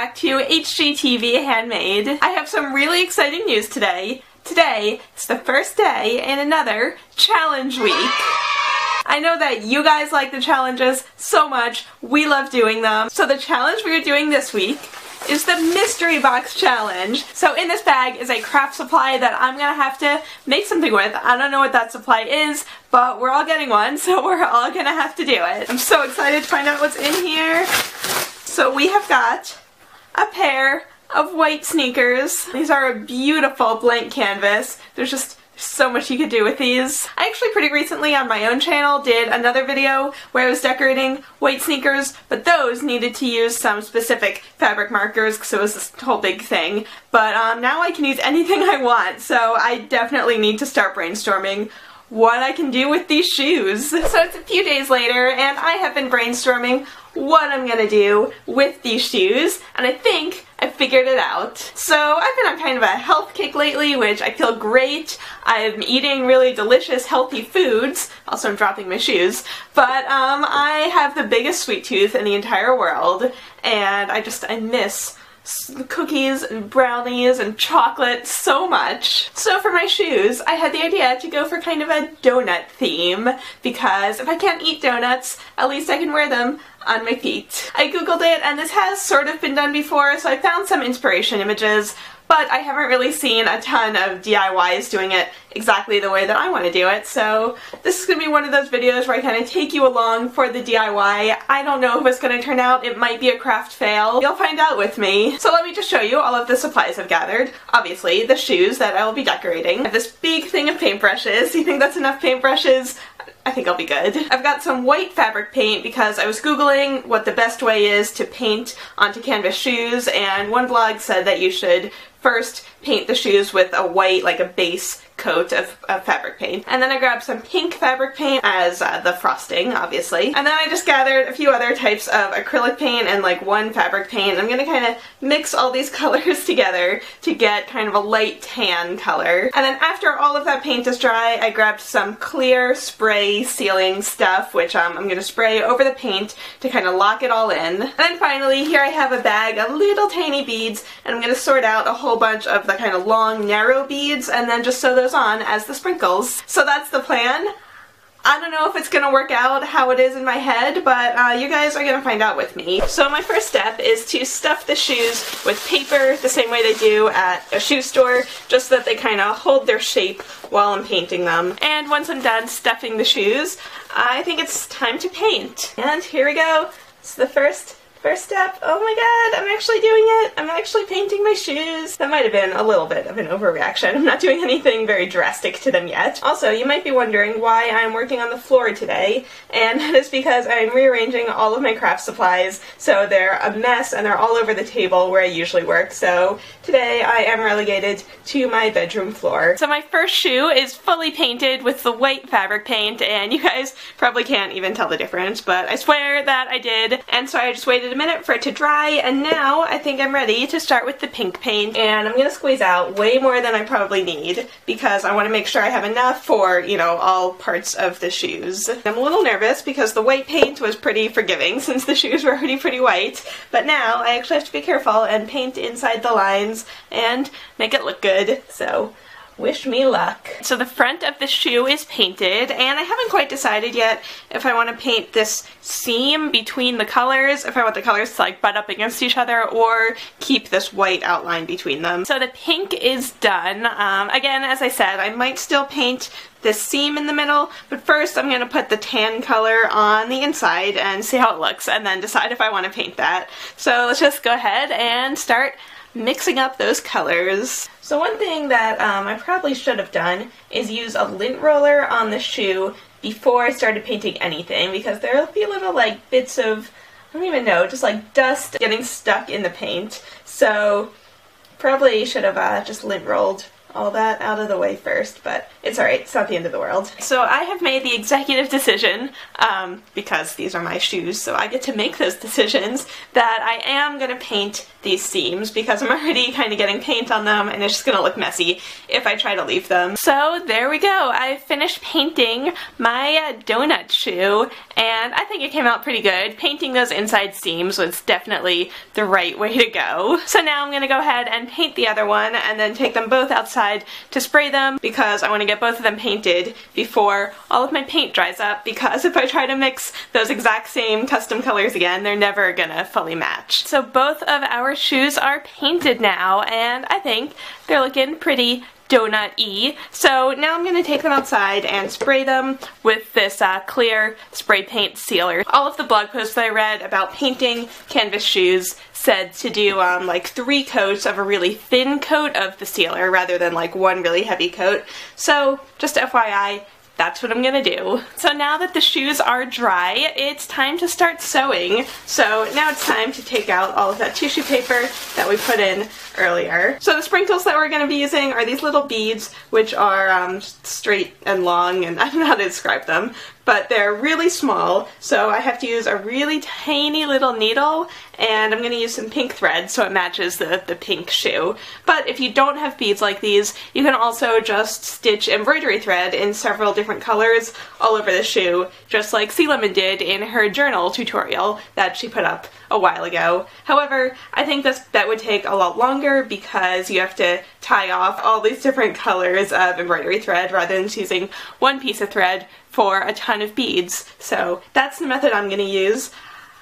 back to HGTV Handmade. I have some really exciting news today. Today is the first day in another challenge week. I know that you guys like the challenges so much. We love doing them. So the challenge we are doing this week is the mystery box challenge. So in this bag is a craft supply that I'm gonna have to make something with. I don't know what that supply is, but we're all getting one, so we're all gonna have to do it. I'm so excited to find out what's in here. So we have got a pair of white sneakers. These are a beautiful blank canvas. There's just so much you could do with these. I actually pretty recently on my own channel did another video where I was decorating white sneakers, but those needed to use some specific fabric markers because it was this whole big thing. But um, now I can use anything I want, so I definitely need to start brainstorming what I can do with these shoes. So it's a few days later and I have been brainstorming what I'm gonna do with these shoes and I think I figured it out. So I've been on kind of a health kick lately which I feel great. I'm eating really delicious healthy foods. Also I'm dropping my shoes. But um, I have the biggest sweet tooth in the entire world and I just I miss cookies and brownies and chocolate so much. So for my shoes, I had the idea to go for kind of a donut theme because if I can't eat donuts, at least I can wear them on my feet. I googled it and this has sort of been done before so I found some inspiration images but I haven't really seen a ton of DIYs doing it exactly the way that I want to do it, so this is going to be one of those videos where I kind of take you along for the DIY. I don't know if it's going to turn out, it might be a craft fail. You'll find out with me. So let me just show you all of the supplies I've gathered. Obviously, the shoes that I will be decorating. I have this big thing of paintbrushes. Do you think that's enough paintbrushes? I think I'll be good. I've got some white fabric paint because I was googling what the best way is to paint onto canvas shoes and one blog said that you should first paint the shoes with a white, like a base coat of, of, fabric paint. And then I grabbed some pink fabric paint as uh, the frosting, obviously. And then I just gathered a few other types of acrylic paint and like one fabric paint. I'm gonna kind of mix all these colors together to get kind of a light tan color. And then after all of that paint is dry, I grabbed some clear spray sealing stuff, which um, I'm gonna spray over the paint to kind of lock it all in. And then finally, here I have a bag of little tiny beads, and I'm gonna sort out a whole bunch of the kind of long, narrow beads, and then just sew those on as the sprinkles. So that's the plan. I don't know if it's to work out how it is in my head, but uh, you guys are to find out with me. So my first step is to stuff the shoes with paper the same way they do at a shoe store, just so that they kind of hold their shape while I'm painting them. And once I'm done stuffing the shoes, I think it's time to paint. And here we go. It's the first First step, oh my god, I'm actually doing it! I'm actually painting my shoes! That might have been a little bit of an overreaction. I'm not doing anything very drastic to them yet. Also, you might be wondering why I'm working on the floor today, and that is because I'm rearranging all of my craft supplies, so they're a mess and they're all over the table where I usually work, so today I am relegated to my bedroom floor. So my first shoe is fully painted with the white fabric paint, and you guys probably can't even tell the difference, but I swear that I did, and so I just waited a minute for it to dry and now I think I'm ready to start with the pink paint and I'm gonna squeeze out way more than I probably need because I want to make sure I have enough for, you know, all parts of the shoes. I'm a little nervous because the white paint was pretty forgiving since the shoes were already pretty white, but now I actually have to be careful and paint inside the lines and make it look good. So Wish me luck. So the front of the shoe is painted, and I haven't quite decided yet if I want to paint this seam between the colors, if I want the colors to like butt up against each other, or keep this white outline between them. So the pink is done. Um, again, as I said, I might still paint this seam in the middle, but first I'm going to put the tan color on the inside and see how it looks, and then decide if I want to paint that. So let's just go ahead and start mixing up those colors. So one thing that um, I probably should have done is use a lint roller on the shoe before I started painting anything because there'll be little like bits of, I don't even know, just like dust getting stuck in the paint. So probably should have uh, just lint rolled all that out of the way first, but it's alright, it's not the end of the world. So I have made the executive decision, um, because these are my shoes, so I get to make those decisions, that I am going to paint these seams because I'm already kind of getting paint on them and it's just going to look messy if I try to leave them. So there we go, I finished painting my donut shoe and I think it came out pretty good. Painting those inside seams was definitely the right way to go. So now I'm going to go ahead and paint the other one and then take them both outside to spray them because I want to get both of them painted before all of my paint dries up because if I try to mix those exact same custom colors again, they're never gonna fully match. So both of our shoes are painted now and I think they're looking pretty donut-y. So now I'm going to take them outside and spray them with this uh, clear spray paint sealer. All of the blog posts that I read about painting canvas shoes said to do um, like three coats of a really thin coat of the sealer rather than like one really heavy coat. So just FYI, that's what I'm gonna do. So now that the shoes are dry, it's time to start sewing. So now it's time to take out all of that tissue paper that we put in earlier. So the sprinkles that we're gonna be using are these little beads, which are um, straight and long, and I don't know how to describe them, but they're really small, so I have to use a really tiny little needle, and I'm going to use some pink thread so it matches the, the pink shoe. But if you don't have beads like these, you can also just stitch embroidery thread in several different colors all over the shoe, just like Sea Lemon did in her journal tutorial that she put up a while ago. However, I think this, that would take a lot longer because you have to tie off all these different colors of embroidery thread rather than using one piece of thread for a ton of beads. So that's the method I'm going to use.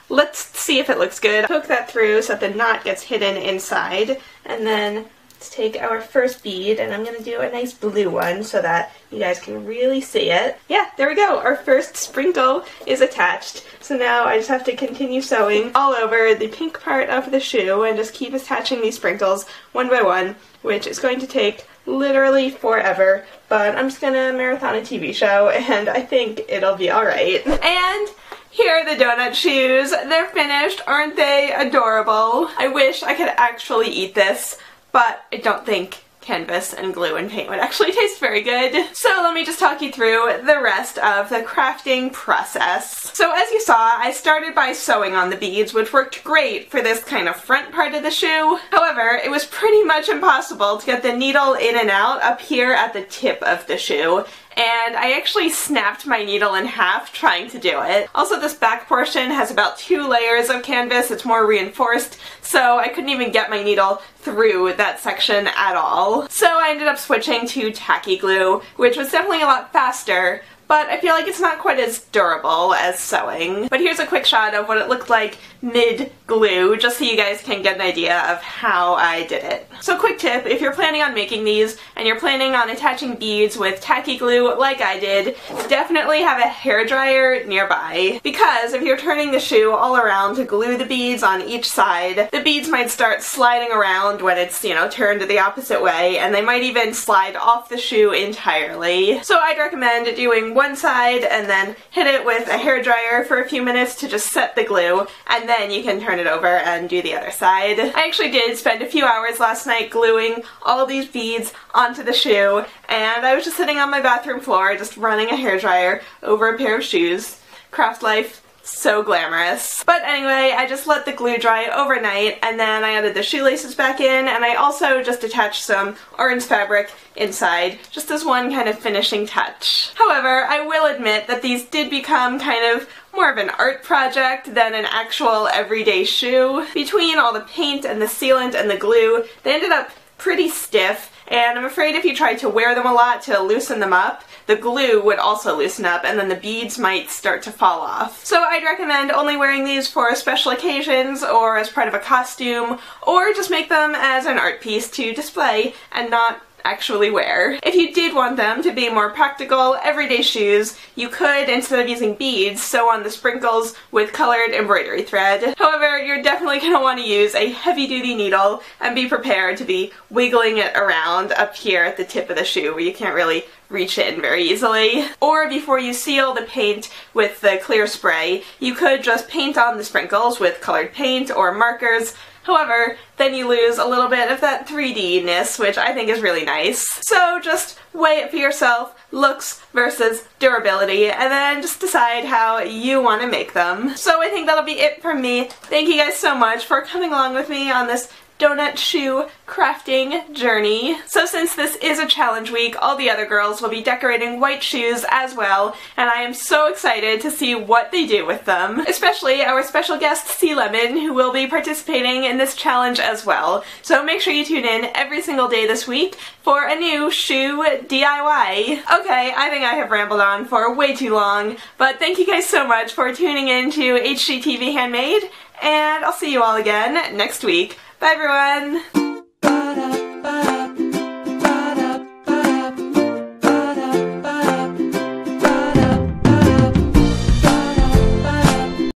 Let's see if it looks good. Poke that through so that the knot gets hidden inside and then let's take our first bead and I'm going to do a nice blue one so that you guys can really see it. Yeah, there we go. Our first sprinkle is attached. So now I just have to continue sewing all over the pink part of the shoe and just keep attaching these sprinkles one by one, which is going to take literally forever, but I'm just gonna marathon a TV show and I think it'll be alright. And here are the donut shoes. They're finished. Aren't they adorable? I wish I could actually eat this, but I don't think canvas and glue and paint would actually taste very good. So let me just talk you through the rest of the crafting process. So as you saw, I started by sewing on the beads, which worked great for this kind of front part of the shoe. However, it was pretty much impossible to get the needle in and out up here at the tip of the shoe, and I actually snapped my needle in half trying to do it. Also this back portion has about two layers of canvas, it's more reinforced, so I couldn't even get my needle through that section at all. So I ended up switching to tacky glue, which was definitely a lot faster, but I feel like it's not quite as durable as sewing. But here's a quick shot of what it looked like mid-glue, just so you guys can get an idea of how I did it. So quick tip, if you're planning on making these, and you're planning on attaching beads with tacky glue like I did, definitely have a hair dryer nearby. Because if you're turning the shoe all around to glue the beads on each side, the beads might start sliding around when it's, you know, turned the opposite way, and they might even slide off the shoe entirely. So I'd recommend doing one side and then hit it with a hair dryer for a few minutes to just set the glue and then you can turn it over and do the other side. I actually did spend a few hours last night gluing all these beads onto the shoe and I was just sitting on my bathroom floor just running a hair dryer over a pair of shoes. Craft life so glamorous. But anyway, I just let the glue dry overnight and then I added the shoelaces back in and I also just attached some orange fabric inside, just as one kind of finishing touch. However, I will admit that these did become kind of more of an art project than an actual everyday shoe. Between all the paint and the sealant and the glue, they ended up pretty stiff and I'm afraid if you tried to wear them a lot to loosen them up, the glue would also loosen up and then the beads might start to fall off. So I'd recommend only wearing these for special occasions or as part of a costume or just make them as an art piece to display and not actually wear. If you did want them to be more practical, everyday shoes, you could, instead of using beads, sew on the sprinkles with colored embroidery thread. However, you're definitely going to want to use a heavy-duty needle and be prepared to be wiggling it around up here at the tip of the shoe where you can't really reach in very easily. Or before you seal the paint with the clear spray, you could just paint on the sprinkles with colored paint or markers However, then you lose a little bit of that 3D-ness, which I think is really nice. So just weigh it for yourself, looks versus durability, and then just decide how you want to make them. So I think that'll be it from me. Thank you guys so much for coming along with me on this donut shoe crafting journey. So since this is a challenge week, all the other girls will be decorating white shoes as well, and I am so excited to see what they do with them. Especially our special guest Sea Lemon, who will be participating in this challenge as well. So make sure you tune in every single day this week for a new shoe DIY. Okay, I think I have rambled on for way too long, but thank you guys so much for tuning in to HGTV Handmade, and I'll see you all again next week. Bye everyone!